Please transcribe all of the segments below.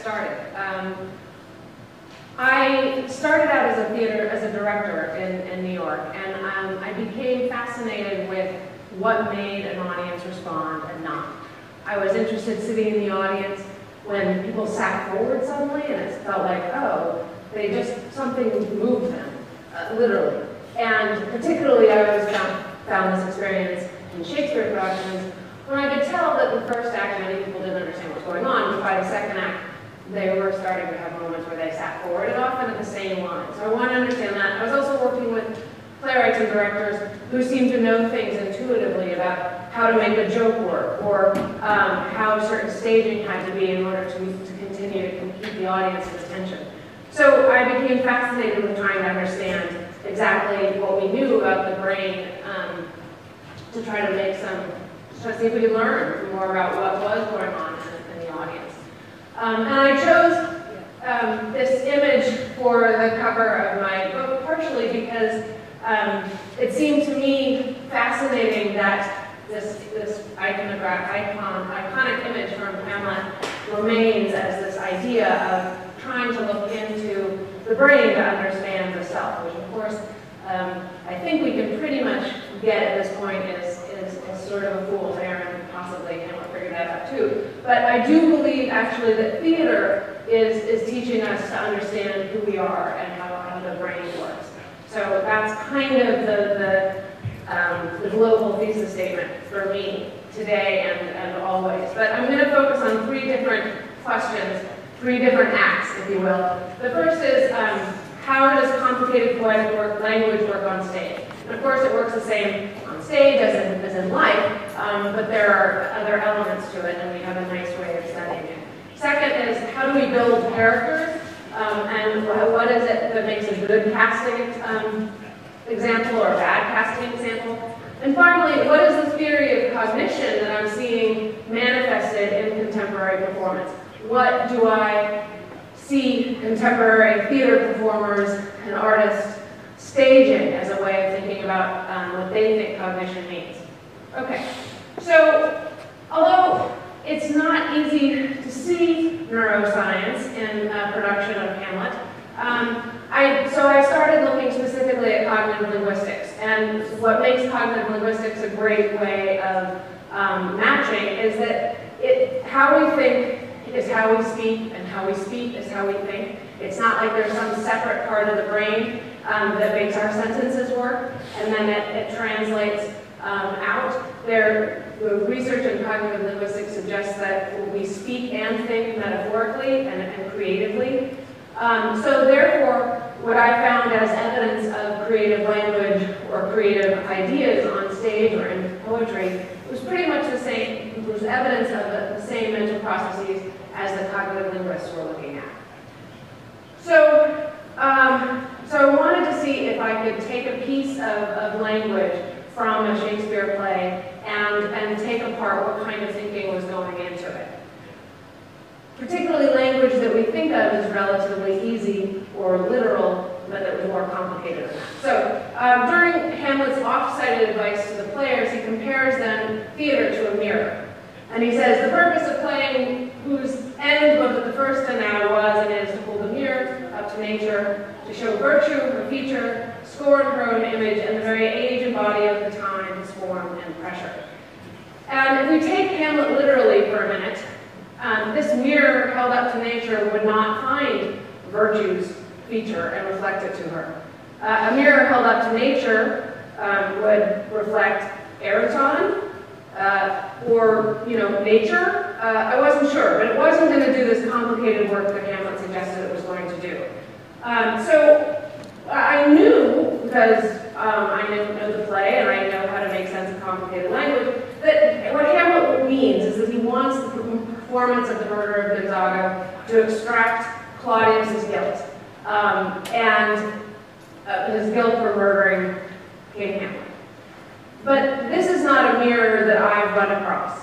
started. Um, I started out as a theater, as a director in, in New York, and um, I became fascinated with what made an audience respond and not. I was interested sitting in the audience when people sat forward suddenly, and it felt like, oh, they just, something moved them, uh, literally. And particularly, I always found, found this experience in Shakespeare productions when I could tell that the first act, many people didn't understand what was going on, but by the second act, they were starting to have moments where they sat forward and often at the same line. So I want to understand that. I was also working with playwrights and directors who seemed to know things intuitively about how to make a joke work or um, how certain staging had to be in order to, to continue to keep the audience's attention. So I became fascinated with trying to understand exactly what we knew about the brain um, to try to make some to see if we could learn more about what was going on in, in the audience. Um, and I chose um, this image for the cover of my book partially because um, it seemed to me fascinating that this, this iconograph, icon, iconic image from Hamlet remains as this idea of trying to look into the brain to understand the self, which of course um, I think we can pretty much get at this point is, is, is sort of a fool's errand, that out too. But I do believe actually that theater is, is teaching us to understand who we are and how, how the brain works. So that's kind of the, the, um, the global thesis statement for me today and, and always. But I'm going to focus on three different questions, three different acts, if you will. The first is, um, how does complicated poetic work, language work on stage? And of course, it works the same on stage as in, as in life, um, but there are other elements to it, and we have a nice way of studying it. Second is, how do we build characters? Um, and what is it that makes a good casting um, example or a bad casting example? And finally, what is the theory of cognition that I'm seeing manifested in contemporary performance? What do I see contemporary theater performers and artists staging as a way of thinking about um, what they think cognition means. Okay, so although it's not easy to see neuroscience in a production of Hamlet, um, I, so I started looking specifically at cognitive linguistics. And what makes cognitive linguistics a great way of um, matching is that it, how we think is how we speak, and how we speak is how we think. It's not like there's some separate part of the brain um, that makes our sentences work, and then it, it translates um, out. There, the research in cognitive linguistics suggests that we speak and think metaphorically and, and creatively. Um, so therefore, what I found as evidence of creative language or creative ideas on stage or in poetry was pretty much the same, it was evidence of the, the same mental processes as the cognitive linguists were looking at. So, um, could take a piece of, of language from a Shakespeare play and, and take apart what kind of thinking was going into it. Particularly language that we think of as relatively easy or literal, but that was more complicated. So um, during Hamlet's off-sided advice to the players, he compares then theater to a mirror. And he says, the purpose of playing whose end both at the first and now was and is to hold a mirror up to nature, to show virtue, her feature, scorn her own image, and the very age and body of the times, form and pressure. And if we take Hamlet literally for a minute, um, this mirror held up to nature would not find virtue's feature and reflect it to her. Uh, a mirror held up to nature um, would reflect Eraton, uh, or, you know, nature. Uh, I wasn't sure, but it wasn't going to do this complicated work that Hamlet suggested it was going to do. Um, so I knew, because um, I know, know the play and I know how to make sense of complicated language, that what Hamlet means is that he wants the performance of the murder of Gonzago to extract Claudius's guilt um, and uh, his guilt for murdering King Hamlet. But this is not a mirror that I've run across.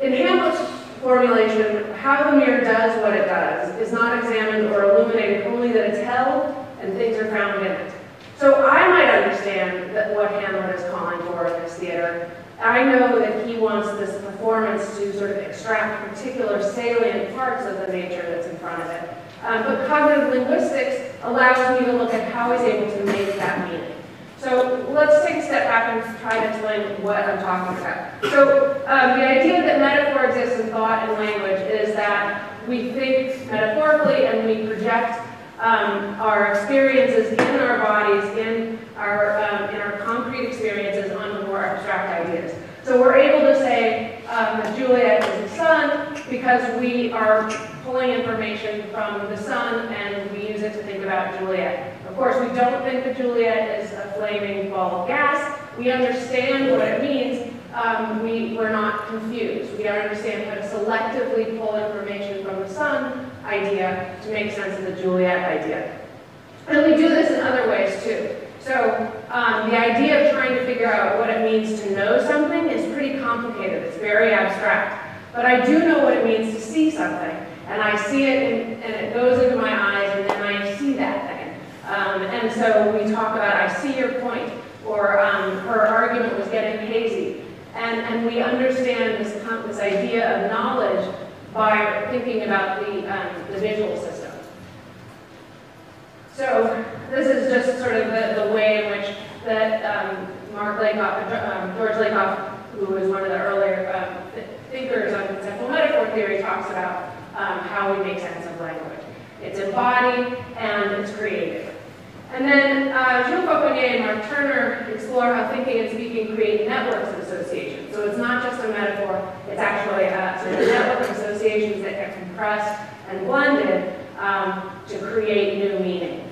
In Hamlet's formulation, how the mirror does what it does is not examined or illuminated, only that it's held and things are found in it. So I might understand that what Hamlet is calling for in this theater. I know that he wants this performance to sort of extract particular salient parts of the nature that's in front of it. Um, but cognitive linguistics allows me to look at how he's able to make that meaning. So let's take a step back and try to explain what I'm talking about. So um, the idea that metaphor exists in thought and language is that we think metaphorically and we project um, our experiences in our bodies, in our, um, in our concrete experiences onto more abstract ideas. So we're able to say um, that Juliet is the sun because we are pulling information from the sun and we use it to think about Juliet. Of course, we don't think that Juliet is a flaming ball of gas. We understand what it means. Um, we, we're not confused. We understand how to selectively pull information from the sun idea to make sense of the Juliet idea. And we do this in other ways too. So um, the idea of trying to figure out what it means to know something is pretty complicated. It's very abstract. But I do know what it means to see something. And I see it and, and it goes into my eyes and then I see that thing. Um, and so we talk about, I see your point, or um, her argument was getting hazy. And, and we understand this, this idea of knowledge by thinking about the, um, the visual system. So this is just sort of the, the way in which that um, Mark Lakoff, um, George Lakoff, who was one of the earlier um, thinkers on conceptual metaphor theory, talks about um, how we make sense of language. It's embodied and it's creative. And then uh, Fauconnier and Mark Turner explore how thinking and speaking create networks of association. So it's not just a metaphor, it's actually a, sort of network of associations that get compressed and blended um, to create new meaning.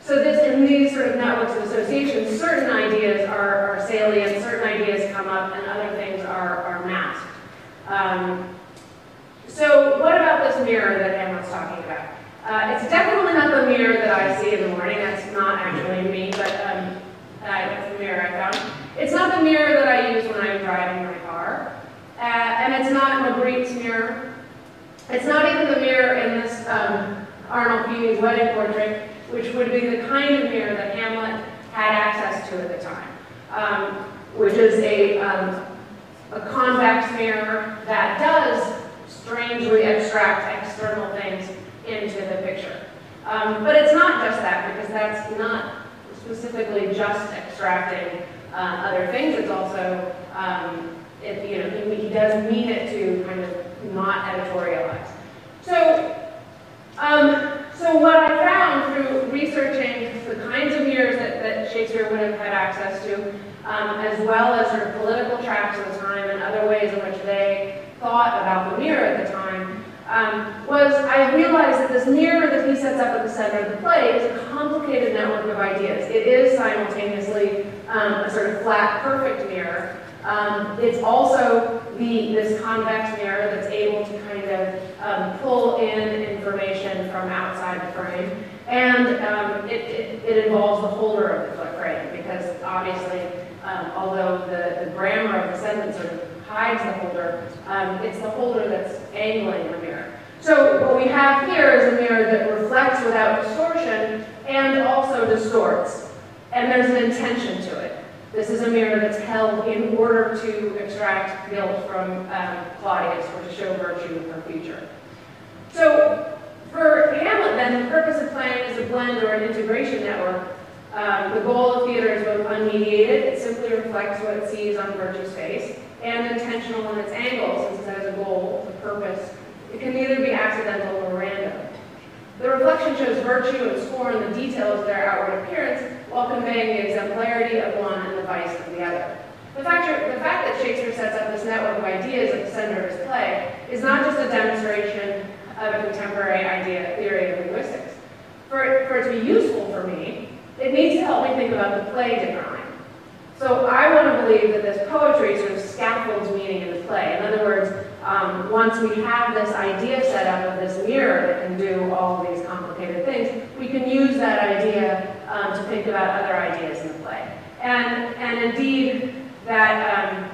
So this, in these sort of networks of associations, certain ideas are, are salient, certain ideas come up, and other things are, are masked. Um, so what about this mirror that Hamlet's talking about? Uh, it's definitely not the mirror that I see in the morning. That's not actually me, but um, that's the mirror I found. It's not the mirror that I use when I'm driving. Uh, and it's not Magritte's mirror. It's not even the mirror in this um, Arnolfini's wedding portrait, which would be the kind of mirror that Hamlet had access to at the time, um, which is a, um, a convex mirror that does strangely extract external things into the picture. Um, but it's not just that, because that's not specifically just extracting uh, other things. It's also, you know, he, he, does mean it to kind of not editorialize. So, um, so what I found through researching the kinds of mirrors that, that Shakespeare would have had access to, um, as well as sort of political tracks of the time and other ways in which they thought about the mirror at the time, um, was I realized that this mirror that he sets up at the center of the play is a complicated network of ideas. It is simultaneously um, a sort of flat, perfect mirror. Um, it's also the, this convex mirror that's able to kind of um, pull in information from outside the frame. And um, it, it, it, involves the holder of the frame because obviously, um, although the, the grammar of the sentence sort of hides the holder. Um, it's the holder that's angling the mirror. So what we have here is a mirror that reflects without distortion, and also distorts. And there's an intention to. This is a mirror that's held in order to extract guilt from um, Claudius or to show virtue in her future. So for Hamlet, then, the purpose of playing is a blend or an integration network. Um, the goal of theater is both unmediated, it simply reflects what it sees on virtue's face, and intentional in its angle, since it has a goal, a purpose. It can neither be accidental or random. The reflection shows virtue and scorn in the details of their outward appearance, while conveying the exemplarity of one and the vice of the other. The fact, the fact that Shakespeare sets up this network of ideas at the center of his play is not just a demonstration of a contemporary idea theory of linguistics. For it, for it to be useful for me, it needs to help me think about the play differently. So I want to believe that this poetry sort of scaffolds meaning in the play. In other words, um, once we have this idea set up of this mirror that can do all of these complicated things, we can use that idea um, to think about other ideas in the play. And, and indeed, that, um,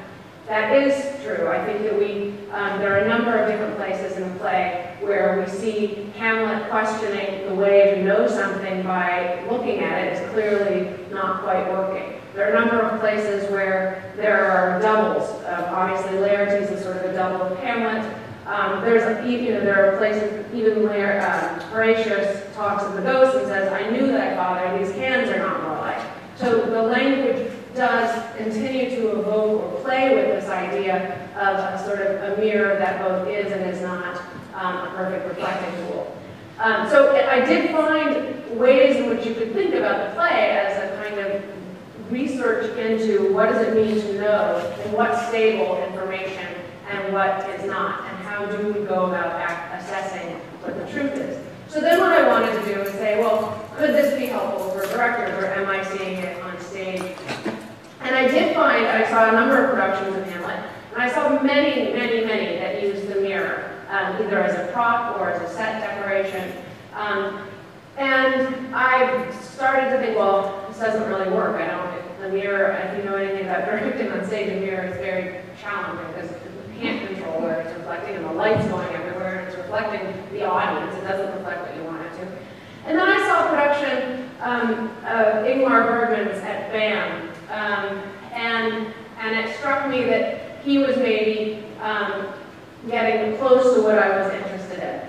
that is true. I think that we, um, there are a number of different places in the play where we see Hamlet questioning the way to know something by looking at it is clearly not quite working. There are a number of places where there are doubles. Um, obviously, Laertes is sort of a double of Hamlet. Um, there's a, you know, there are places, even where um, Horatius talks of the ghost and says, I knew thy father, these hands are not more like. So the language does continue to evoke or play with this idea of a sort of a mirror that both is and is not um, a perfect reflecting tool. Um, so I did find ways in which you could think about the play as a research into what does it mean to know and what's stable information and what is not, and how do we go about assessing what the truth is. So then what I wanted to do was say, well, could this be helpful for directors, or am I seeing it on stage? And I did find, I saw a number of productions of Hamlet, and I saw many, many, many that used the mirror, um, either as a prop or as a set decoration. Um, and I started to think, well, this doesn't really work. I don't, the mirror, if you know anything about directing on stage, the mirror is very challenging because you can't control where it's reflecting and the light's going everywhere and it's reflecting the audience. It doesn't reflect what you want it to. And then I saw a production um, of Ingmar Bergman's at BAM. Um, and, and it struck me that he was maybe um, getting close to what I was interested in.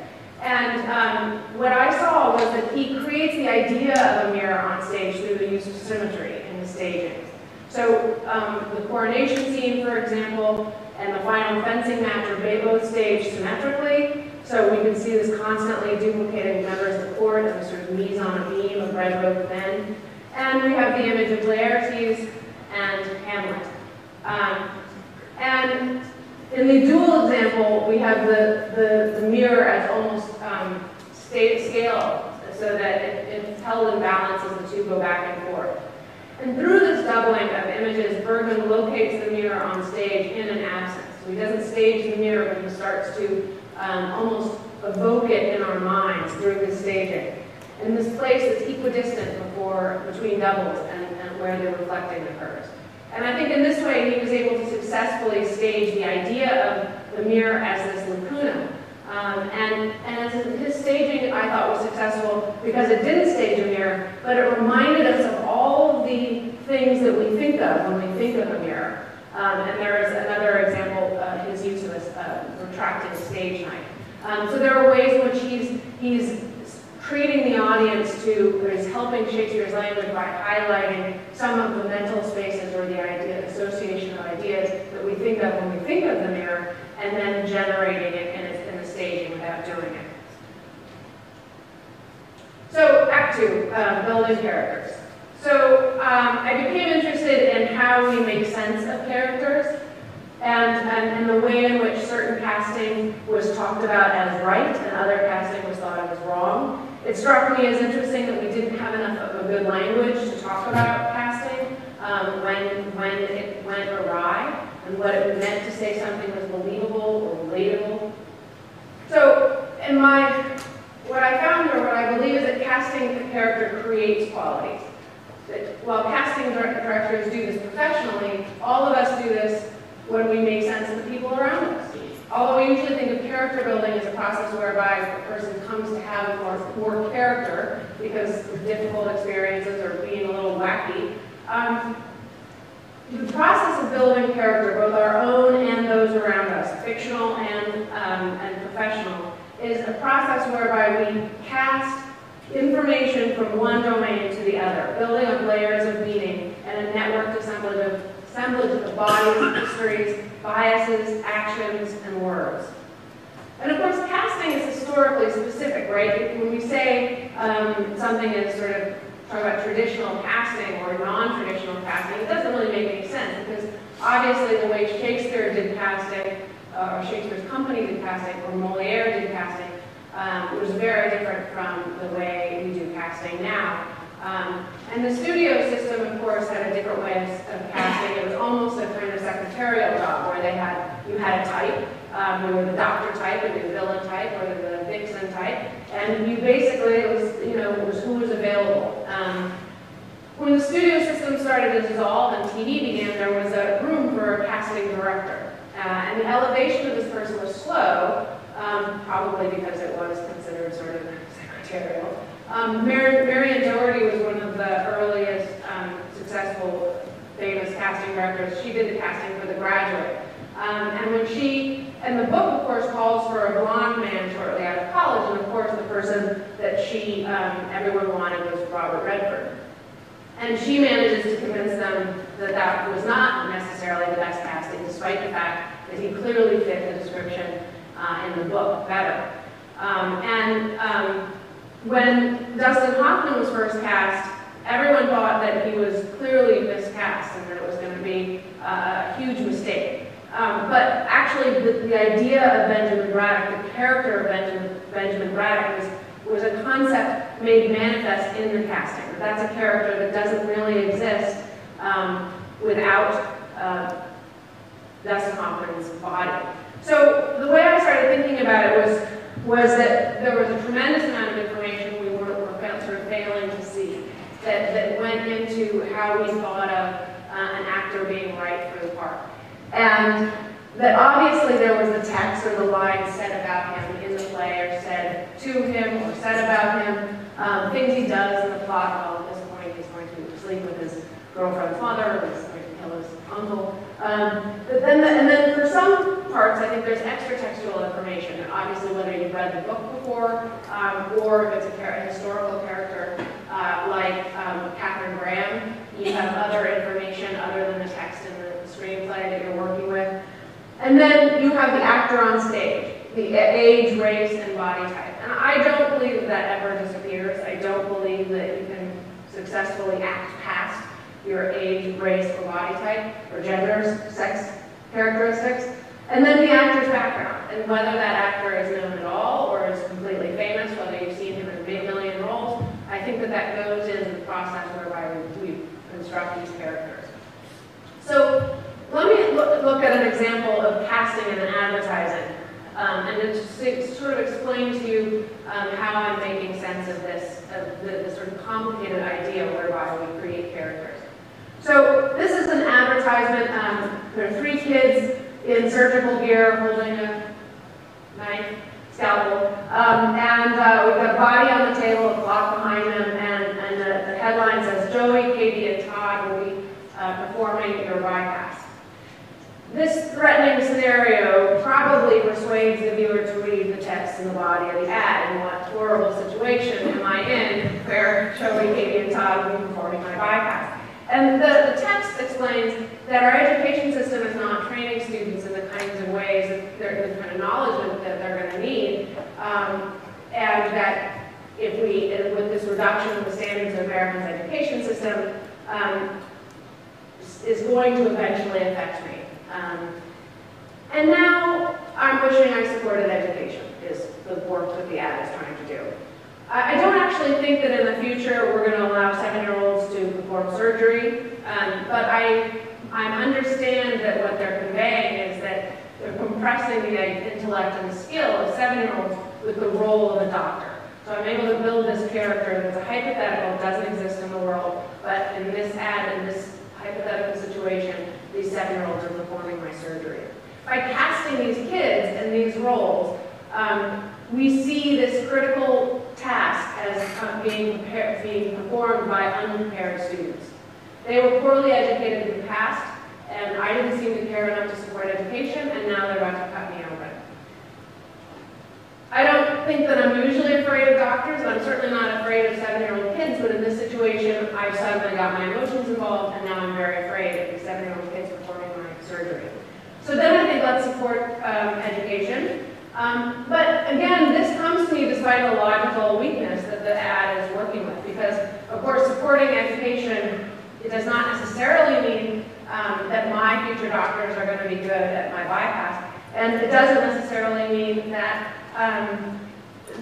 And um, what I saw was that he creates the idea of a mirror on stage through the use of symmetry staging. So um, the coronation scene, for example, and the final fencing match are both staged symmetrically. So we can see this constantly duplicating members of the court and the sort of mise en abyme of red robed men. And we have the image of Laertes and Hamlet. Um, and in the duel example, we have the, the, the mirror as almost um, scale, so that it, it's held in balance as the two go back and forth. And through this doubling of images, Bergman locates the mirror on stage in an absence. So he doesn't stage the mirror, but he starts to um, almost evoke it in our minds through the staging. And this place is equidistant before, between doubles and, and where the reflecting occurs. And I think in this way he was able to successfully stage the idea of the mirror as this lacuna. Um, and, and his staging, I thought, was successful because it didn't stage a mirror, but it reminded us of things that we think of when we think of a mirror. Um, and there is another example, uh, his use of a uh, retracted stage knife. Um, so there are ways in which he's, he's treating the audience to, is helping Shakespeare's language by highlighting some of the mental spaces or the idea, association of ideas that we think of when we think of the mirror, and then generating it in, a, in the staging without doing it. So, Act Two, uh, building characters. So, um, I became interested in how we make sense of characters and, and, and, the way in which certain casting was talked about as right and other casting was thought was wrong. It struck me as interesting that we didn't have enough of a good language to talk about casting um, when, when it went awry and what it meant to say something was believable or relatable. So, in my, what I found or what I believe is that casting a character creates qualities. While casting directors do this professionally, all of us do this when we make sense of the people around us. Although we usually think of character building as a process whereby a person comes to have more, more character because of difficult experiences or being a little wacky, um, the process of building character, both our own and those around us, fictional and, um, and professional, is a process whereby we cast information from one domain to the other, building up layers of meaning and a networked assemblage of, assemblage of bodies, histories, biases, actions, and words. And of course, casting is historically specific, right? When we say um, something is sort of talk about traditional casting or non-traditional casting, it doesn't really make any sense because obviously the way Shakespeare did casting, uh, or Shakespeare's company did casting, or Moliere did casting, um, was very different from the way we do casting now. Um, and the studio system, of course, had a different way of, of, casting. It was almost a kind of secretarial job where they had, you had a type, um, you were the doctor type, or the villain type, or the vixen type, and you basically, it was, you know, it was who was available. Um, when the studio system started to dissolve and TV began, there was a room for a casting director. Uh, and the elevation of this person was slow, um, probably because it was considered sort of secretarial. Um, Mar Marion Dougherty was one of the earliest um, successful famous casting directors. She did the casting for The Graduate. Um, and when she, and the book, of course, calls for a blonde man shortly out of college, and of course, the person that she, um, everyone wanted was Robert Redford. And she manages to convince them that that was not necessarily the best casting, despite the fact that he clearly fit the description uh, in the book better. Um, and um, when Dustin Hoffman was first cast, everyone thought that he was clearly miscast and that it was going to be uh, a huge mistake. Um, but actually, the, the, idea of Benjamin Braddock, the character of Benjamin, Benjamin Braddock, was, was a concept made manifest in the casting. That's a character that doesn't really exist um, without uh, Dustin Hoffman's body. So the way I started thinking about it was, was that there was a tremendous amount of information we were, were sort of failing to see that, that went into how we thought of uh, an actor being right for the part. And that obviously there was the text or the line said about him in the play or said to him or said about him, um, things he does in the plot. Well, at this point he's going to sleep with his girlfriend's mother, he's going to kill his uncle. Um, but then, the, and then for some parts, I think there's extra textual information. And obviously, whether you've read the book before um, or if it's a, a historical character uh, like um, Katharine Graham, you have other information other than the text in the screenplay that you're working with. And then you have the actor on stage, the age, race, and body type. And I don't believe that ever disappears. I don't believe that you can successfully act past your age, race, or body type, or genders, sex characteristics. And then the actor's background, and whether that actor is known at all or is completely famous, whether you've seen him in a million roles, I think that that goes into the process whereby we, we construct these characters. So let me look, look at an example of casting and advertising, um, and to sort of explain to you um, how I'm making sense of this, of the, the sort of complicated idea whereby we create characters. So this is an advertisement. Um, there are three kids in surgical gear holding a knife, scalpel, um, and uh, got a body on the table, a clock behind them, and, and the, the headline says, Joey, Katie, and Todd will be uh, performing your bypass. This threatening scenario probably persuades the viewer to read the text in the body of the ad and what horrible situation am I in where Joey, Katie, and Todd will be performing my bypass. And the, the text explains that our education system is not training students in the kinds of ways, that they're, the kind of knowledge that they're going to need, um, and that if we, with this reduction of the standards of America's education system, um, is going to eventually affect me. Um, and now I'm wishing I supported education, is the work that the ad is trying to do. I don't actually think that in the future we're going to allow seven-year-olds to perform surgery, um, but I, I understand that what they're conveying is that they're compressing the intellect and the skill of seven-year-olds with the role of a doctor. So I'm able to build this character that's a hypothetical, doesn't exist in the world, but in this ad, in this hypothetical situation, these seven-year-olds are performing my surgery. by casting these kids in these roles, um, we see this critical task as uh, being, prepared, being performed by unprepared students. They were poorly educated in the past, and I didn't seem to care enough to support education, and now they're about to cut me open. I don't think that I'm usually afraid of doctors, I'm certainly not afraid of seven-year-old kids, but in this situation, I've suddenly got my emotions involved, and now I'm very afraid of these seven-year-old kids performing my surgery. So then I think let's support um, education. Um, but again, this comes to me despite a logical weakness that the ad is working with, because of course supporting education, it does not necessarily mean um, that my future doctors are going to be good at my bypass, and it doesn't necessarily mean that um,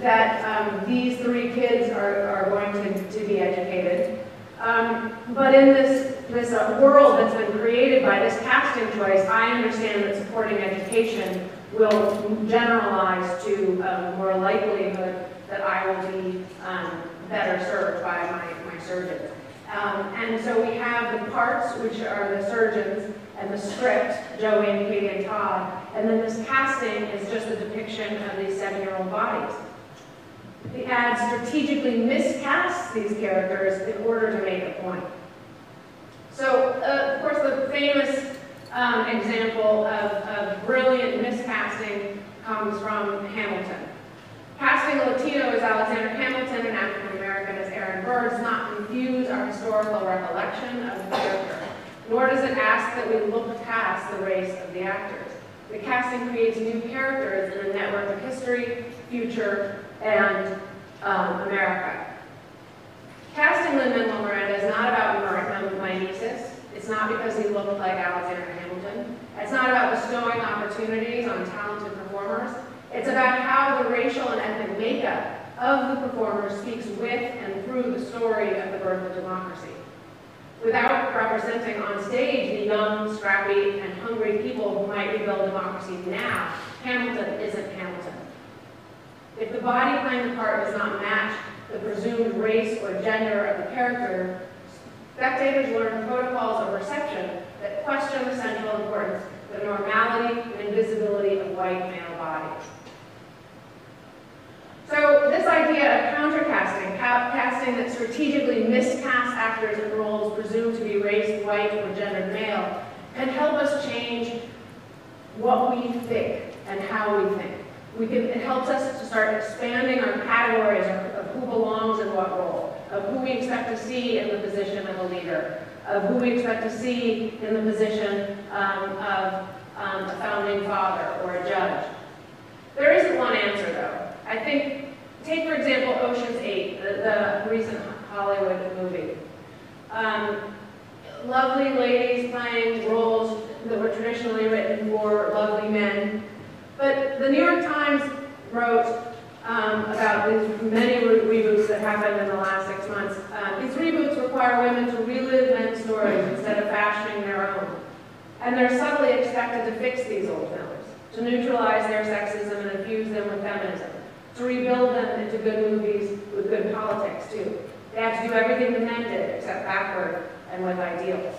that um, these three kids are, are going to, to be educated. Um, but in this, this uh, world that's been created by this casting choice, I understand that supporting education will generalize to um, more likelihood that I will be um, better served by my, my surgeons. Um, and so we have the parts, which are the surgeons, and the script, and Katie and Todd, and then this casting is just a depiction of these seven-year-old bodies. The ad strategically miscasts these characters in order to make a point. So, uh, of course, the famous um, example of, of brilliant miscasting comes from Hamilton. Casting Latino as Alexander Hamilton and African American as Aaron Burr does not confuse our historical recollection of the character, nor does it ask that we look past the race of the actors. The casting creates new characters in a network of history, future, and um, America. Casting Lin-Manuel Miranda is not about mimesis. It's not because he looked like Alexander. It's not about bestowing opportunities on talented performers. It's about how the racial and ethnic makeup of the performer speaks with and through the story of the birth of democracy. Without representing on stage the young, scrappy, and hungry people who might rebuild democracy now, Hamilton isn't Hamilton. If the body playing the part does not match the presumed race or gender of the character, spectators learn protocols of reception that question the central importance, the normality and invisibility of white male bodies. So this idea of countercasting, casting that strategically miscast actors in roles presumed to be race, white, or gendered male, can help us change what we think and how we think. We can, it helps us to start expanding our categories of, of who belongs in what role, of who we expect to see in the position of a leader, of who we expect to see in the position um, of um, a founding father or a judge. There isn't one answer, though. I think, take for example Ocean's 8, the, the recent Hollywood movie. Um, lovely ladies playing roles that were traditionally written for lovely men. But the New York Times wrote um, about these many re reboots that happened in the last six months. Uh, these reboots require women to relive men's stories instead of fashioning their own. And they're subtly expected to fix these old films, to neutralize their sexism and infuse them with feminism to rebuild them into good movies with good politics, too. They have to do everything the men did, except backward and with ideals.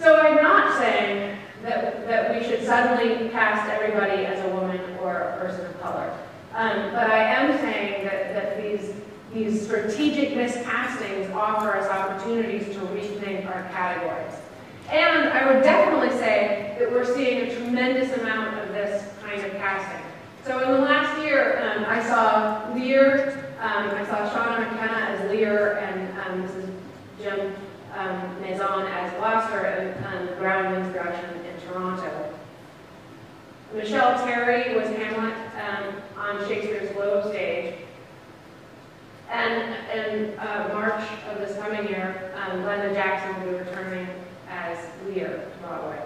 So I'm not saying that, that we should suddenly cast everybody as a woman or a person of color. Um, but I am saying that, that these, these strategic miscastings offer us opportunities to rethink our categories. And I would definitely say that we're seeing a tremendous amount of this kind of casting. So in the last year, um, I saw Lear, um, I saw Seana McKenna as Lear, and um, this is Jim um, Mezon as Gloucester and, and Groundlings production in Toronto. Michelle Terry was Hamlet um, on Shakespeare's Globe stage. And in uh, March of this coming year, um, Glenda Jackson will be returning as Lear to Broadway.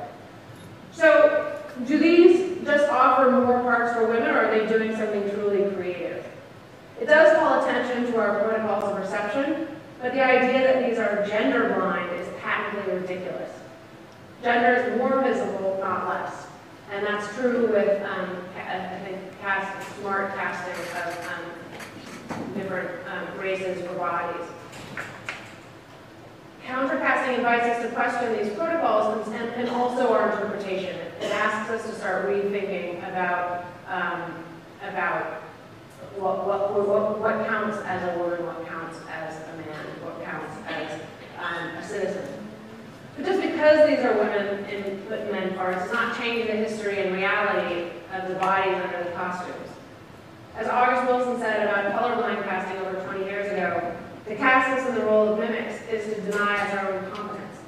So do these just offer more parts for women, or are they doing something truly creative? It does call attention to our protocols of reception, but the idea that these are gender blind is patently ridiculous. Gender is more visible, not less. And that's true with, um, I think, cast, smart casting of um, different um, races or bodies. Countercasting invites us to question these protocols and, and also our interpretation it asks us to start rethinking about, um, about what, what, what, what counts as a woman, what counts as a man, what counts as um, a citizen. But just because these are women in men parts does not change the history and reality of the bodies under the costumes. As August Wilson said about colorblind casting over 20 years ago, to cast us in the role of mimics is to deny us our own competence.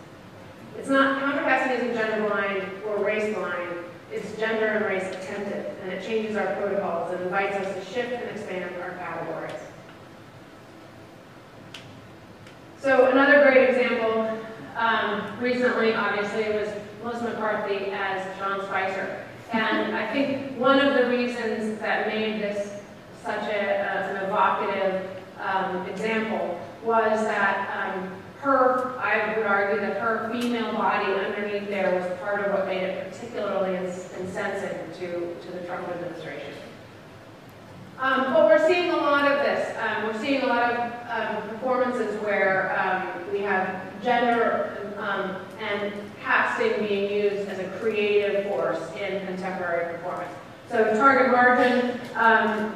It's not, countercasting isn't gender blind or race blind, it's gender and race attentive, and it changes our protocols and invites us to shift and expand our categories. So another great example, um, recently, obviously, was Melissa McCarthy as Sean Spicer. And I think one of the reasons that made this such a, an evocative um, example was that um, her, I would argue that her female body underneath there was part of what made it particularly insensitive to, to the Trump administration. Um, but we're seeing a lot of this. Um, we're seeing a lot of um, performances where um, we have gender um, and casting being used as a creative force in contemporary performance. So Target Margin, um,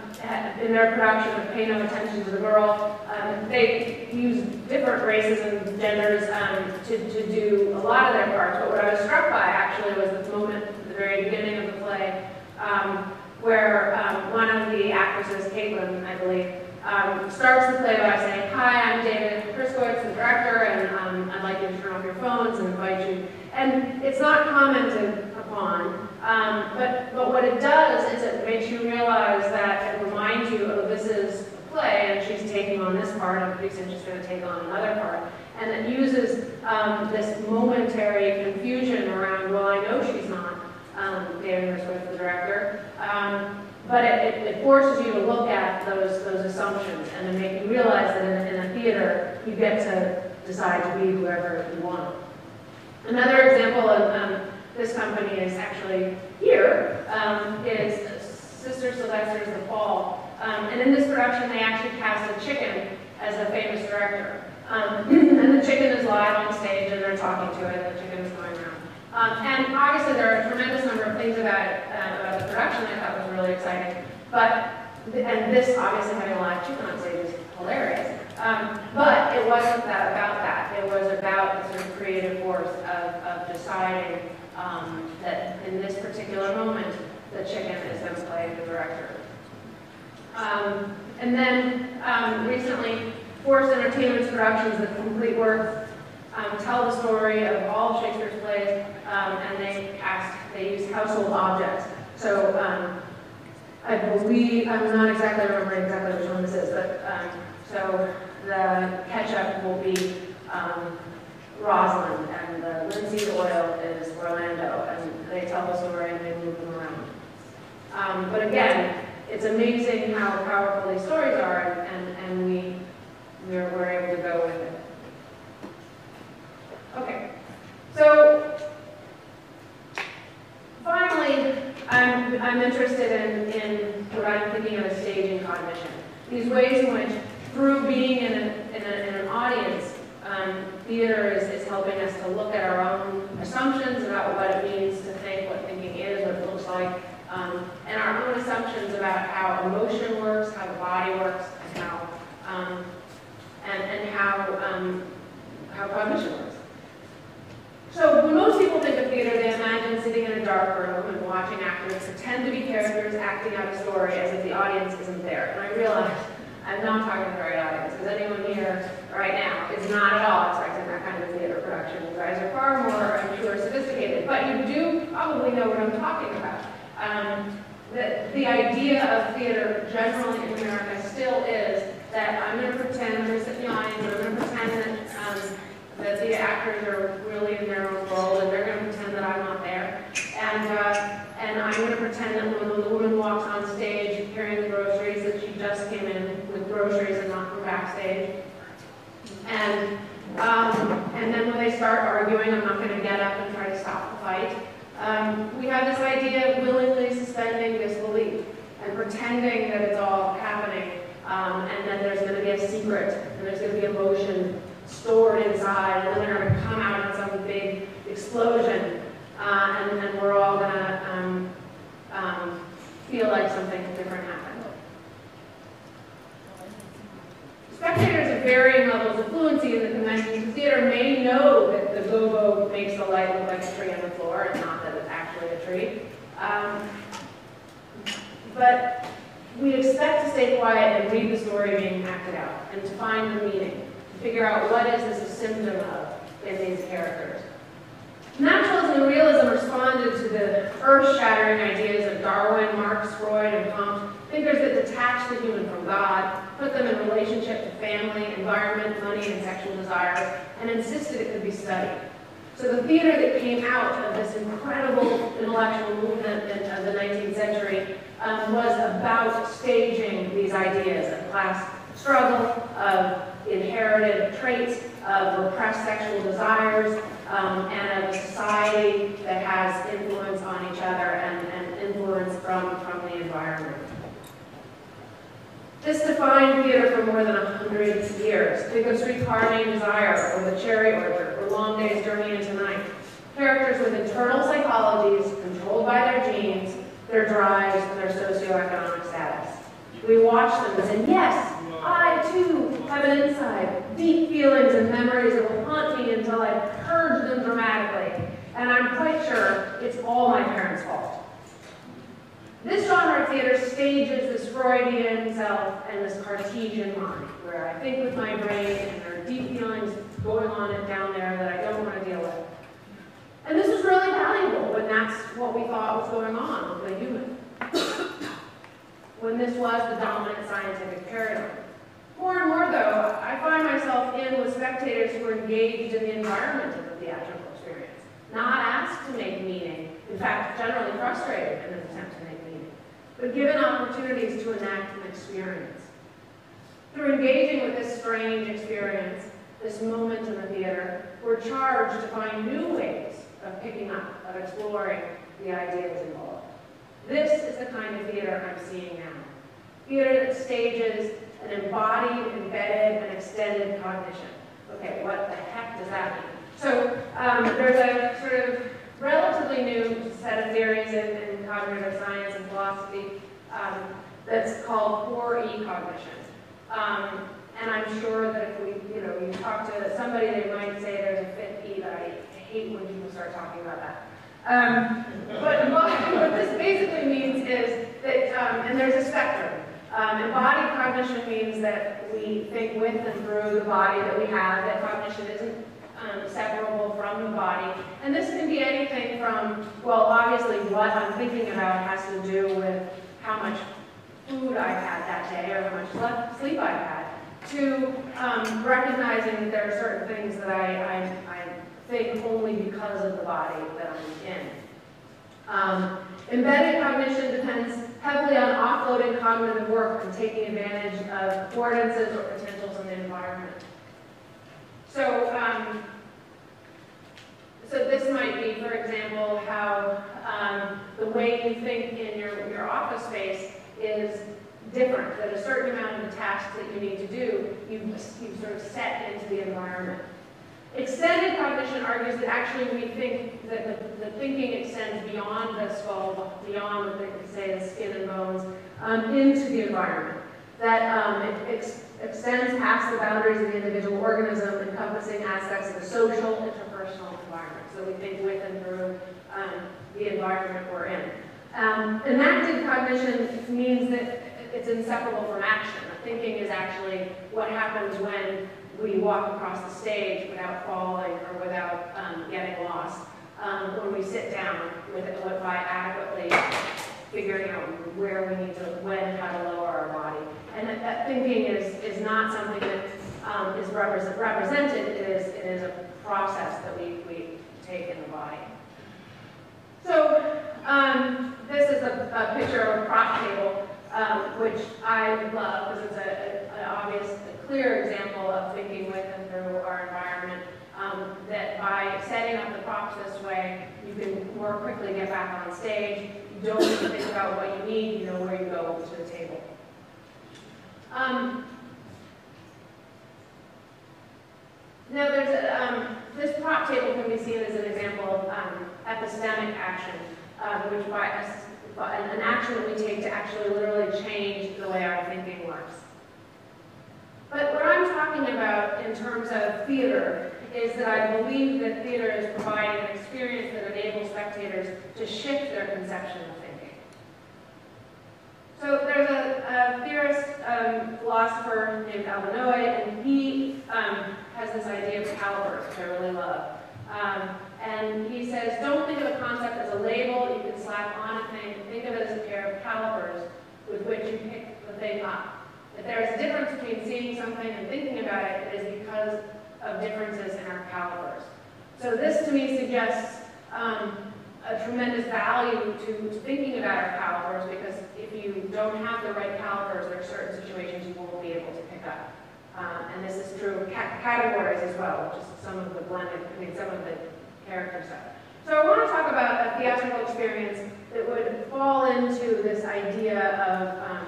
in their production of Pay No Attention to the Girl, um, they use different races and genders um, to, to do a lot of their parts. But what I was struck by actually was this moment at the very beginning of the play um, where um, one of the actresses, Caitlin, I believe, um, starts the play by saying, hi, I'm David Herskovits, the director, and um, I'd like you to turn off your phones and invite you. And it's not commented upon, um, but, but what it does is it makes you realize that it reminds you, oh, this is a play, and she's taking on this part, and pretty soon going to take on another part. And it uses um, this momentary confusion around, well, I know she's not um, David Herskovits, the director, um, but it, it, it, forces you to look at those, those assumptions and to make you realize that in, in a theater, you get to decide to be whoever you want. Another example of um, this company is actually here, um, is Sister Sylvester's The Fall. Um, and in this production, they actually cast a chicken as a famous director. Um, and the chicken is live on stage and they're talking to it, and the chicken is going around. Um, and obviously there are a tremendous number of things about, uh, about the production I thought was really exciting. But, and this obviously having a live chicken on stage is hilarious. Um, but it wasn't that about that. It was about the sort of creative force of, of deciding um, that in this particular moment, the chicken is going to play the director. Um, and then um, recently, Forced Entertainment's productions, The Complete Works, um, tell the story of all of Shakespeare's plays, um, and they cast, they use household objects. So I believe, I'm not exactly remembering exactly which one this is, but um, so the ketchup will be um, Rosalind, and the linseed oil is Orlando, and they tell the story and they move them around. Um, but again, it's amazing how powerful these stories are, and, and we, we're, we're able to go with it. Okay, so finally, I'm, I'm interested in, in what I'm thinking of as staging cognition. These ways in which, through being in, a, in, a, in an audience, um, theater is, is helping us to look at our own assumptions about what it means to think, what thinking is, what it looks like, um, and our own assumptions about how emotion works, how the body works, and how, um, and, and how, um, how cognition works. So when most people think theater, they imagine sitting in a dark room and watching actors pretend to be characters acting out a story as if the audience isn't there. And I realize I'm not talking to the right audience, because anyone here right now is not at all expecting that kind of theater production. You guys are far more, I'm sure, sophisticated. But you do probably know what I'm talking about. Um, the, the idea of theater generally in America still is that I'm going to pretend, I'm going to sit in the audience, I'm going to pretend that um, that the actors are really in their own world and they're going to I'm not there. And, uh, and I'm going to pretend that when the woman walks on stage carrying the groceries that she just came in with groceries and not from backstage. And, um, and then when they start arguing, I'm not going to get up and try to stop the fight. Um, we have this idea of willingly suspending disbelief and pretending that it's all happening um, and that there's going to be a secret and there's going to be emotion stored inside, and then they're going to come out in some big explosion, uh, and then we're all going to um, um, feel like something different happened. Spectators of varying levels of fluency in the convention theater may know that the gobo makes the light look like a tree on the floor, and not that it's actually a tree. Um, but we expect to stay quiet and read the story being acted out, and to find the meaning, to figure out what is this a symptom of in these characters. Naturalism and realism responded to the earth-shattering ideas of Darwin, Marx, Freud, and Comte, thinkers that detached the human from God, put them in relationship to family, environment, money, and sexual desire, and insisted it could be studied. So the theater that came out of this incredible intellectual movement of the 19th century um, was about staging these ideas of class struggle, of inherited traits, of repressed sexual desires, um, and of a society that has influence on each other and, and influence from, from the environment. This defined theater for more than a hundred years. Think of Streetcar Named Desire, or The Cherry Orchard, or Long Day's Journey into Night. Characters with internal psychologies controlled by their genes, their drives, and their socioeconomic status. We watch them and say, yes, I too have an inside, deep feelings and memories that will haunt me until I purge them dramatically. And I'm quite sure it's all my parents' fault. This genre of theater stages this Freudian self and this Cartesian mind, where I think with my brain and there are deep feelings going on down there that I don't want to deal with. And this was really valuable when that's what we thought was going on with the human. when this was the dominant scientific paradigm. More and more, though, I find myself in with spectators who are engaged in the environment of the theatrical experience, not asked to make meaning, in fact, generally frustrated in an attempt to make meaning, but given opportunities to enact an experience. Through engaging with this strange experience, this moment in the theater, we're charged to find new ways of picking up, of exploring the ideas involved. This is the kind of theater I'm seeing now. Theater that stages an embodied, embedded, and extended cognition. Okay, what the heck does that mean? So um, there's a sort of relatively new set of theories in, in cognitive science and philosophy um, that's called 4E cognition. Um, and I'm sure that if we, you know, you talk to somebody, they might say there's a fifth E, but I hate when people start talking about that. Um, but what this basically means is that, um, and there's a spectrum. Um, embodied cognition means that we think with and through the body that we have, that cognition isn't um, separable from the body. And this can be anything from, well, obviously what I'm thinking about has to do with how much food I've had that day or how much sleep I've had, to um, recognizing that there are certain things that I, I, I, think only because of the body that I'm in. Um, embedded cognition depends heavily on offloading cognitive work and taking advantage of affordances or potentials in the environment. So, um, so this might be, for example, how um, the way you think in your, your office space is different, that a certain amount of the tasks that you need to do, you, you sort of set into the environment. Extended cognition argues that actually we think that the, the thinking extends beyond the skull, beyond what they could say the skin and bones, um, into the environment. That um, it ex extends past the boundaries of the individual organism, encompassing aspects of the social, interpersonal environment. So we think with and through um, the environment we're in. Um, enacted cognition means that it's inseparable from action. Thinking is actually what happens when we walk across the stage without falling or without um, getting lost. Um, when we sit down with it, by adequately figuring out where we need to, when, how to lower our body. And that, that thinking is, is not something that um, is represent, represented, it is, it is a process that we, we take in the body. So um, this is a, a, picture of a prop table, um, which I love because it's an obvious clear example of thinking with and through our environment, um, that by setting up the props this way, you can more quickly get back on stage. You don't need to think about what you need, you know where you go to the table. Um, now there's a, um, this prop table can be seen as an example of um, epistemic action, uh, which by an action that we take to actually literally change the way our thinking works. But what I'm talking about in terms of theater is that I believe that theater is providing an experience that enables spectators to shift their conception of thinking. So there's a, a theorist, um, philosopher named Alva Noë, and he um, has this idea of calipers, which I really love. Um, and he says, don't think of a concept as a label you can slap on a thing. Think of it as a pair of calipers with which you pick the thing up. If there is a difference between seeing something and thinking about it, it is because of differences in our calipers. So this to me suggests um, a tremendous value to, to, thinking about our calipers because if you don't have the right calipers, there are certain situations you won't be able to pick up. Um, and this is true of ca categories as well, which is some of the blended, I mean, some of the character stuff. So I want to talk about a theatrical experience that would fall into this idea of, um,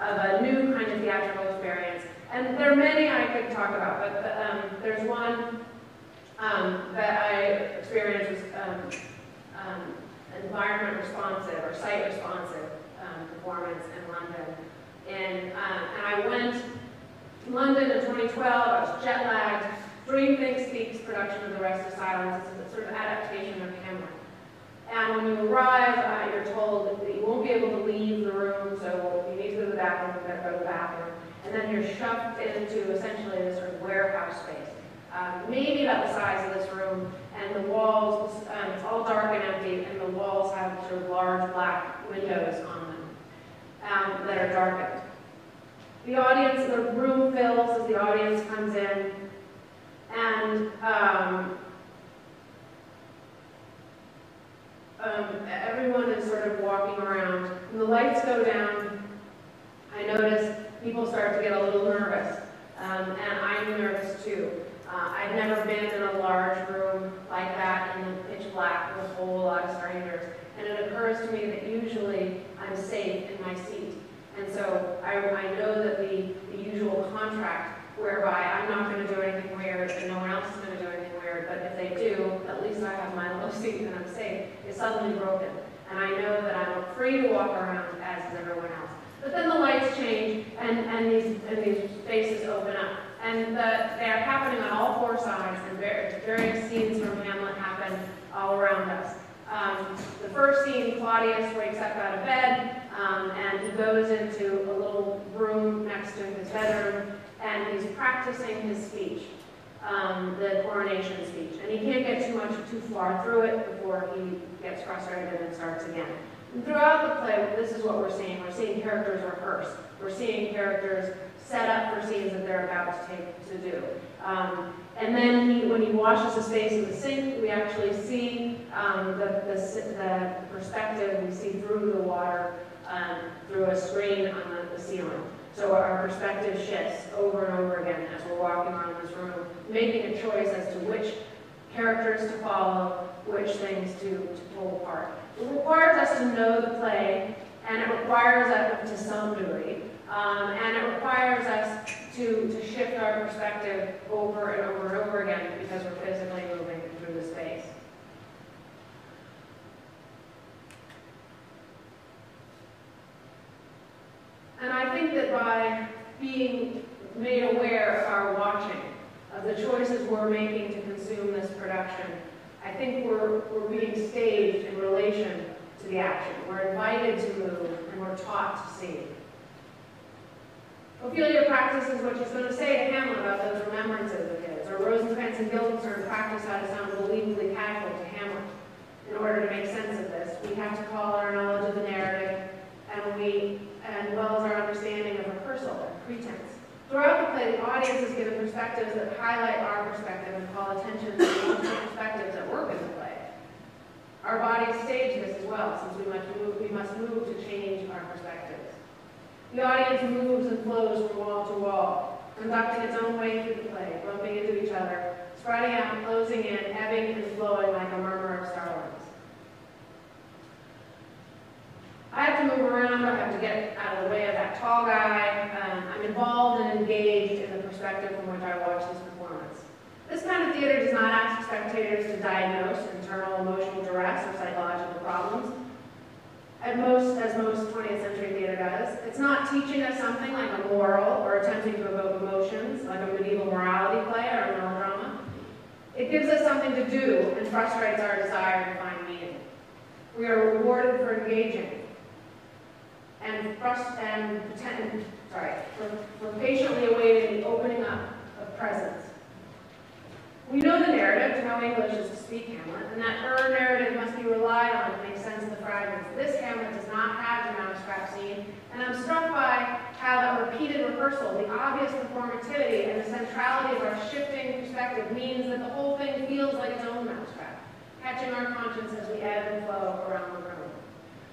of a new kind of theatrical experience. And there are many I could talk about, but the, um, there's one um, that I experienced was um, um, environment responsive or site responsive um, performance in London. And, and I went to London in 2012, I was jet lagged, Dreamthinkspeak's production of The Rest Is Silence. It's a sort of adaptation of Hamlet. And when you arrive, uh, you're told that you won't be able to leave the room, so you need to go to the bathroom, you go to the bathroom. And then you're shoved into essentially this sort of warehouse space, um, maybe about the size of this room, and the walls, um, it's all dark and empty, and the walls have sort of large black windows on them um, that are darkened. The audience, the room fills as the audience comes in, and um, um, everyone is sort of walking around. When the lights go down, I notice people start to get a little nervous, um, and I'm nervous too. Uh, I've never been in a large room like that in pitch black with a whole lot of strangers, and it occurs to me that usually I'm safe in my seat. And so I, I know that the, the usual contract whereby I'm not going to do anything weird and no one else is going to do anything weird, but if they do, at least I have my little seat and I'm safe, is suddenly broken. And I know that I'm free to walk around as is everyone else. But then the lights change and, and, these, and these spaces open up. And the, they are happening on all four sides, and various scenes from Hamlet happen all around us. Um, the first scene, Claudius wakes up out of bed, um, and he goes into a little room next to his bedroom, and he's practicing his speech, um, the coronation speech. And he can't get too much, too far through it before he gets frustrated and starts again. And throughout the play, this is what we're seeing. We're seeing characters rehearse. We're seeing characters set up for scenes that they're about to take to do. Um, and then he, when he washes his face in the sink, we actually see um, the, the, the, perspective, we see through the water, um, through a screen on the, the ceiling. So our perspective shifts over and over again as we're walking around this room, making a choice as to which characters to follow, which things to, to pull apart. It requires us to know the play, and it requires us to some degree, um, and it requires us to, to shift our perspective over and over and over again because we're physically moving through the space. And I think that by being made aware of our watching, of the choices we're making to consume this production, I think we're, we're being staged in relation to the action. We're invited to move, and we're taught to see. Ophelia practices what she's going to say to Hamlet about those remembrances of his, or Rosencrantz and Guildenstern practice how to sound believably casual to Hamlet. In order to make sense of this, we have to call our knowledge of the narrative, and we as well as our understanding of rehearsal and pretense. Throughout the play, the audience is given perspectives that highlight our perspective and call attention to the perspectives at work in the play. Our bodies stage this as well, since we must move, we must move to change our perspectives. The audience moves and flows from wall to wall, conducting its own way through the play, bumping into each other, spreading out, closing in, ebbing and flowing like a murmur of starlings. I have to move around, I have to get out of the way of that tall guy. Um, I'm involved and engaged in the perspective from which I watch this performance. This kind of theater does not ask spectators to diagnose internal emotional duress or psychological problems. at most, as most 20th century theater does. It's not teaching us something like a moral or attempting to evoke emotions, like a medieval morality play or a melodrama. It gives us something to do and frustrates our desire to find meaning. We are rewarded for engaging and, and, pretend- sorry, for, patiently awaiting the opening up of presence. We know the narrative, to know English is to speak Hamlet, and that her narrative must be relied on to make sense of the fragments. This Hamlet does not have the mousetrap scene, and I'm struck by how that repeated rehearsal, the obvious performativity, and the centrality of our shifting perspective means that the whole thing feels like its own mousetrap, catching our conscience as we ebb and flow around the room.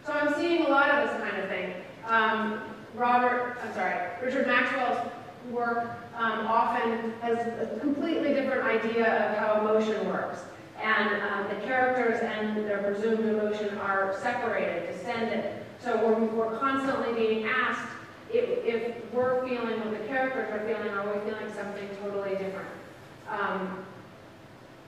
So I'm seeing a lot of this kind of thing. Um, Robert, I'm sorry, Richard Maxwell's work um, often has a completely different idea of how emotion works. And um, the characters and their presumed emotion are separated, descended. So we're, we're constantly being asked if, if we're feeling what the characters are feeling, or are we feeling something totally different? Um,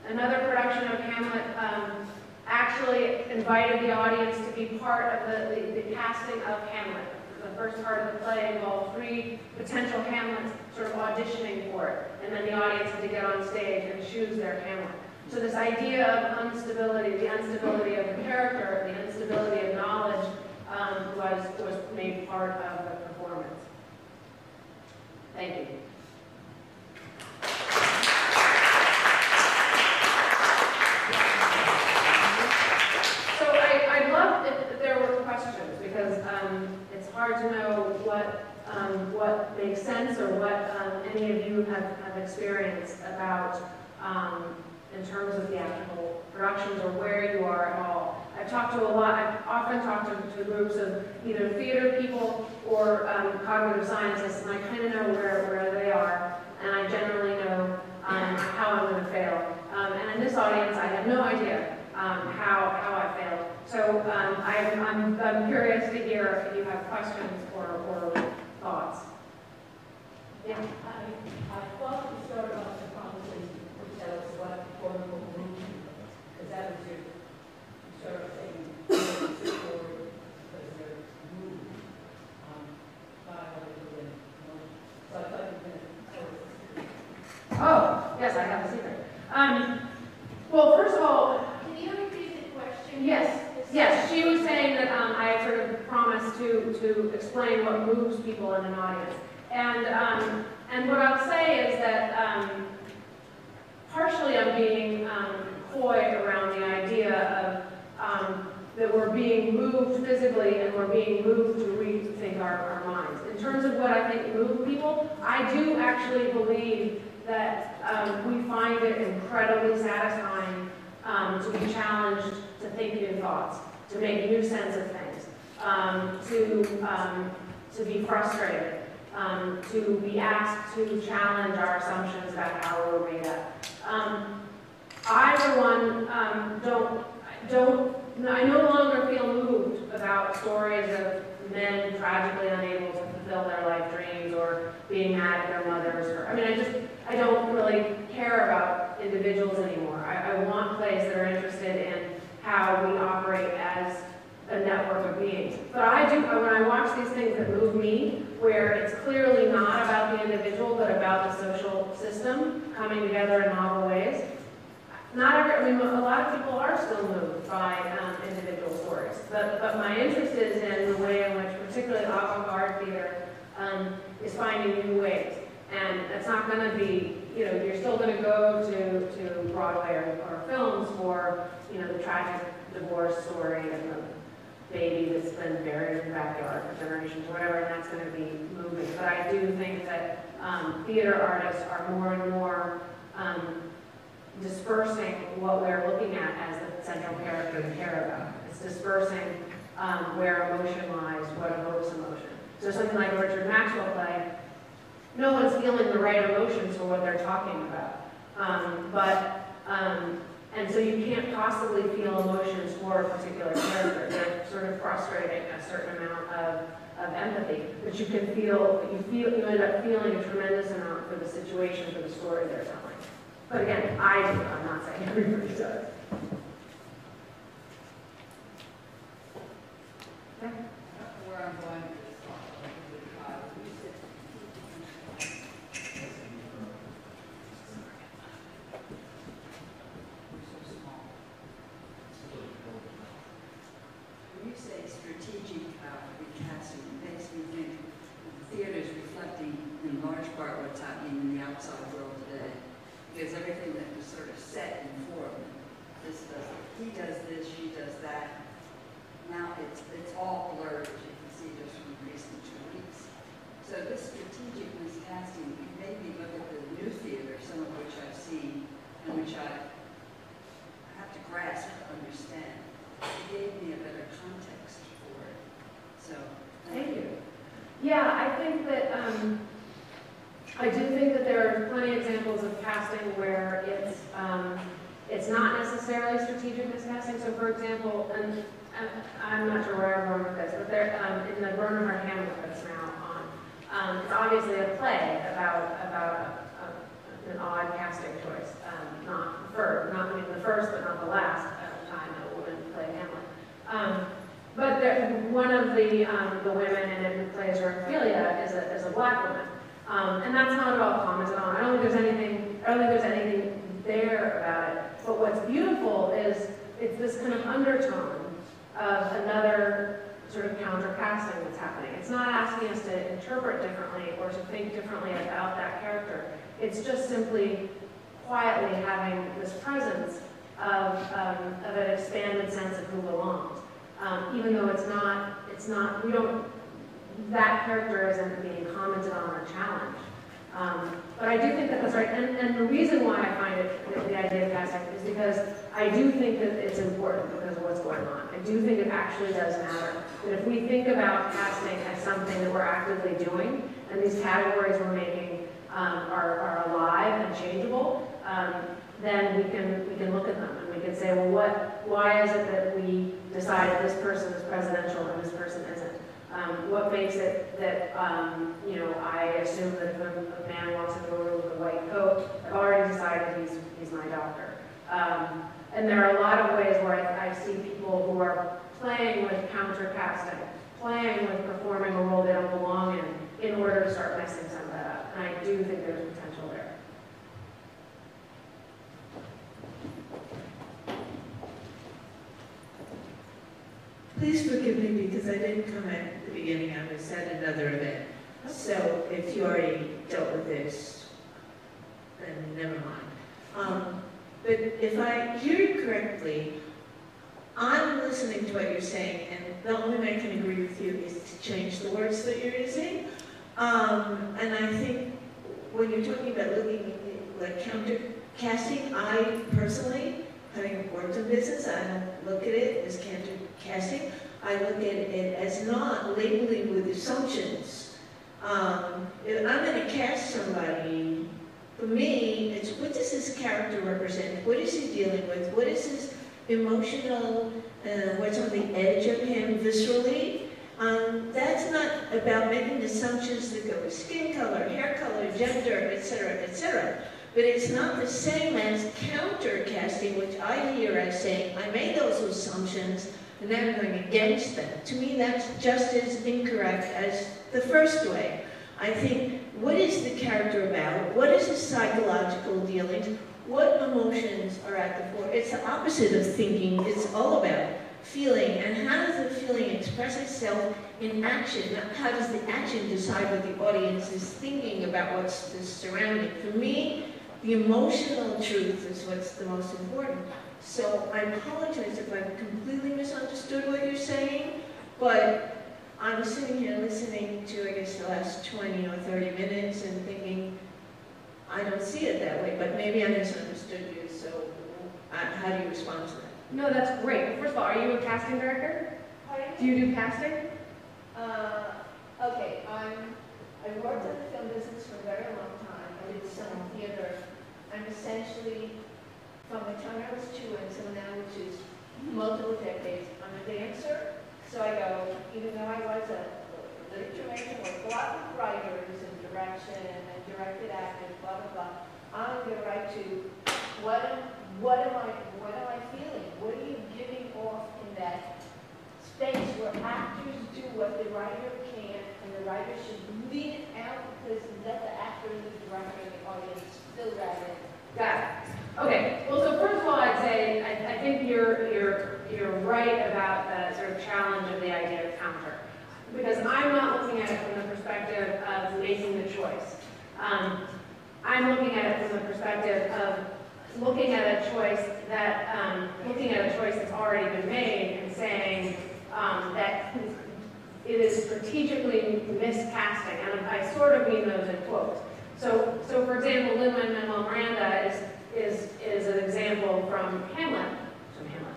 another production of Hamlet um, actually invited the audience to be part of the, the, the casting of Hamlet the first part of the play involved three potential Hamlets sort of auditioning for it, and then the audience had to get on stage and choose their Hamlet. So this idea of instability, the instability of the character, the instability of knowledge, um, was, was made part of the performance. Thank you. So I, I'd love if there were questions, because um, it's hard to know what, um, what makes sense or what um, any of you have, have experienced about um, in terms of the actual productions or where you are at all. I've talked to a lot, I've often talked to, to groups of either theater people or um, cognitive scientists, and I kind of know where, where they are, and I generally know um, how I'm going to fail. Um, and in this audience, I have no idea um, how, how I failed. So I'm, I'm, I'm curious to hear if you have questions or, or thoughts. Yeah. I, I thought you started off the conversation to tell us what quote unquote movie, because that was your, you started saying, forward, because they're moved, um, by other than, so I thought you were gonna tell us. Oh, yes, I have a secret. Um, well, first of all, Can you repeat the question? Yes, yes, she was saying that um, I had sort of promised to, to explain what moves people in an audience. And, um, and what I'll say is that um, partially I'm being um, coy around the idea of um, that we're being moved physically and we're being moved to rethink our, our minds. In terms of what I think move people, I do actually believe that um, we find it incredibly satisfying um, to be challenged to think new thoughts, to make new sense of things, um, to, um, to be frustrated, um, to be asked to challenge our assumptions about how we're made up. Um, I, for one, um, don't, don't, I no longer feel moved about stories of men tragically unable to fulfill their life dreams or being mad at their mothers. Or, I mean, I just, I don't really care about individuals anymore. I, I want plays that are interested in how we operate as a network of beings. But I do, when I watch these things that move me, where it's clearly not about the individual, but about the social system coming together in novel ways, not every, I mean, a lot of people are still moved by um, individual stories, but, but my interest is in the way in which, particularly avant-garde theater, um, is finding new ways. And it's not going to be, you know, you're still going to go to, to Broadway or, or films for, you know, the tragic divorce story and the baby that's been buried in the backyard for generations or whatever, and that's going to be moving. But I do think that um, theater artists are more and more um, dispersing what we're looking at as the central character to care about. It's dispersing um, where emotion lies, what evokes emotion. So something like Richard Maxwell play, no one's feeling the right emotions for what they're talking about. Um, but, um, and so you can't possibly feel emotions for a particular character. They're sort of frustrating a certain amount of, of empathy. But you can feel, you feel, you end up feeling a tremendous amount for the situation, for the story they're telling. But again, I do, I'm not saying everybody does. reflecting in large part what's happening in the outside world today. Because everything that was sort of set in form, this does, he does this, she does that. Now it's, it's all blurred, as you can see just from the recent two weeks. So this strategic miscasting made me look at the new theater, some of which I've seen, and which I I have to grasp, understand. It gave me a better context for it. So, Thank you. Yeah, I think that, um, I do think that there are plenty of examples of casting where it's, um, it's not necessarily strategic miscasting. So for example, and and I'm not sure where I'm going with this, but there, um, in the Bernard Hamlet that's now on, um, it's obviously a play about, about a, a, an odd casting choice. Um, not the first, not the first, but not the last uh, time that a woman played Hamlet. But there, one of the, um, the women in it who plays Ophelia is a, is a black woman. Um, and that's not at all commented on. I don't think there's anything, I don't think there's anything there about it. But what's beautiful is it's this kind of undertone of another sort of counter-casting that's happening. It's not asking us to interpret differently or to think differently about that character. It's just simply quietly having this presence of, um, of an expanded sense of who belongs. Um, even though it's not, it's not, we don't, that character isn't being commented on or challenged. Um, but I do think that that's right, and, and the reason why I find it, the, the idea of casting is because I do think that it's important because of what's going on. I do think it actually does matter. That if we think about casting as something that we're actively doing, and these categories we're making um, are, are alive and changeable, um, then we can we can look at them we can say, well, what? Why is it that we decided this person is presidential and this person isn't? Um, what makes it that, um, you know, I assume that if a, man walks into a room with a white coat, I've already decided he's, he's my doctor. Um, and there are a lot of ways where I, I see people who are playing with counter casting, playing with performing a role they don't belong in, in order to start messing some of that up. And I do think there's potential there. Please forgive me because I didn't come at the beginning, I was at another event. So if you already dealt with this, then never mind. Um, But if I hear you correctly, I'm listening to what you're saying, and the only way I can agree with you is to change the words that you're using. Um, And I think when you're talking about looking like counter casting, I personally, having worked in business, I don't look at it as counter casting. I look at it as not labeling with assumptions. Um, if I'm going to cast somebody, for me, it's what does this character represent? What is he dealing with? What is his emotional, uh, what's on the edge of him viscerally? Um, that's not about making assumptions that go with skin color, hair color, gender, etc., etc. But it's not the same as counter casting, which I hear as saying, I made those assumptions, and I'm going against them. To me, that's just as incorrect as the first way. I think, what is the character about? What is his psychological dealings? What emotions are at the fore? It's the opposite of thinking. It's all about feeling. And how does the feeling express itself in action? How does the action decide what the audience is thinking about what's the surrounding? For me, the emotional truth is what's the most important. So I apologize if I've completely misunderstood what you're saying, but I'm sitting here listening to, I guess, the last 20 or 30 minutes and thinking, I don't see it that way, but maybe I misunderstood you, so how do you respond to that? No, that's great. First of all, are you a casting director? Pardon? Do you do casting? Uh, okay, I'm, I worked in the film business for a very long time. I did some theater. I'm essentially, from the time I was two until now, which is multiple decades, I'm a dancer. So I go, even though I was a literature major, worked a lot with writers and direction and directed actors, blah, blah, blah. I'm going to write to what am, what am I, what am I feeling? What are you giving off in that space where actors do what the writer can, and the writer should lead it out because let the actor and the director and the audience fill that in. Got it. Okay, well, so first of all, I'd say, I, I think you're, you're, you're right about the sort of challenge of the idea of counter. Because I'm not looking at it from the perspective of making the choice. Um, I'm looking at it from the perspective of looking at a choice that, um, looking at a choice that's already been made and saying um, that it is strategically miscasting, and I sort of mean those in quotes. So, so for example, Lin-Manuel Miranda is, is, is an example from Hamlet,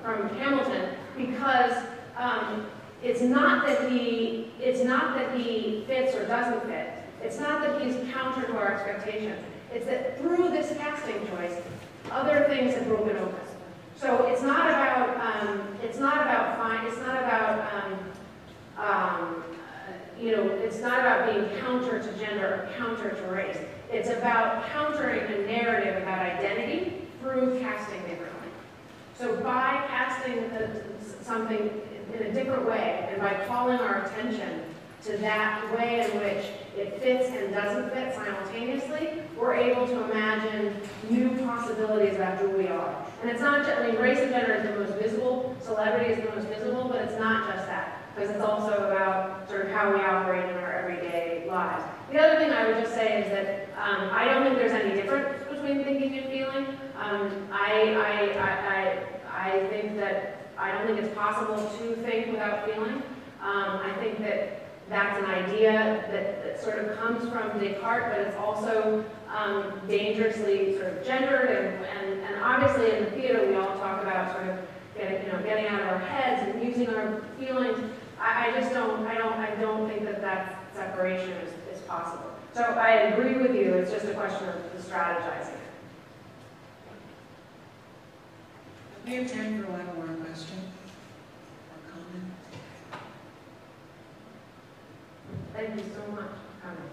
from Hamilton, because um, it's not that he, it's not that he fits or doesn't fit. It's not that he's counter to our expectations. It's that through this casting choice, other things have broken open. So it's not about, um, it's not about fine, it's not about, um, um, you know, it's not about being counter to gender or counter to race. It's about countering a narrative about identity through casting differently. So by casting a, something in a different way and by calling our attention to that way in which it fits and doesn't fit simultaneously, we're able to imagine new possibilities about who we are. And it's not just, I mean, race and gender is the most visible, celebrity is the most visible, but it's not just that, because it's also about sort of how we operate in our everyday lives. The other thing I would just say is that um, I don't think there's any difference between thinking and feeling. Um, I, I, I, I, I think that I don't think it's possible to think without feeling. Um, I think that that's an idea that, that sort of comes from Descartes, but it's also um, dangerously sort of gendered, and, and, and obviously in the theater we all talk about sort of getting, you know, getting out of our heads and using our feelings. I, I just don't, I don't, I don't think that that separation is, is possible. So I agree with you, it's just a question of the strategizing. We have time for one more question or comment. Thank you so much for coming.